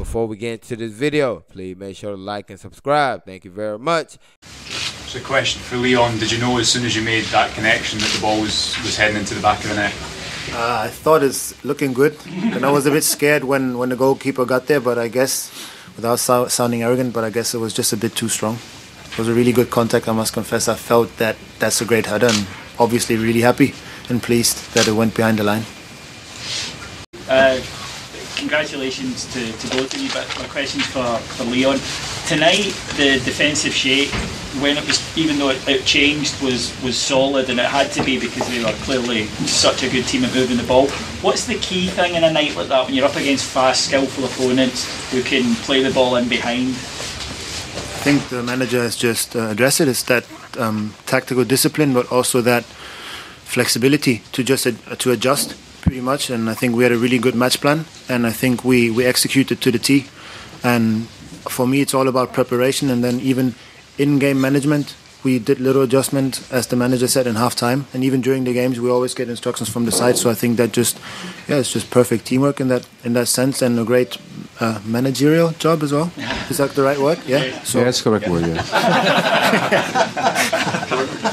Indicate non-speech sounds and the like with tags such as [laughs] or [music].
Before we get into this video, please make sure to like and subscribe. Thank you very much. So, question for Leon: Did you know as soon as you made that connection that the ball was, was heading into the back of the net? Uh, I thought it's looking good, and I was a bit scared when, when the goalkeeper got there. But I guess, without so- sounding arrogant, but I guess it was just a bit too strong. It was a really good contact. I must confess. I felt that that's a great header, and obviously really happy and pleased that it went behind the line. Uh, congratulations to, to both of you, but my question for, for Leon. Tonight, the defensive shape, when it was, even though it, it changed, was, was solid and it had to be because they were clearly such a good team at moving the ball. What's the key thing in a night like that when you're up against fast, skillful opponents who can play the ball in behind? I think the manager has just uh, addressed it. It's that um, tactical discipline, but also that flexibility to just ad- to adjust pretty much. And I think we had a really good match plan, and I think we we executed to the T. And for me, it's all about preparation, and then even in-game management. We did little adjustment, as the manager said, in half time, and even during the games, we always get instructions from the side. So I think that just, yeah, it's just perfect teamwork in that in that sense, and a great uh, managerial job as well. Is that the right word? Yeah. So yeah, that's correct word. Yeah. [laughs] [laughs]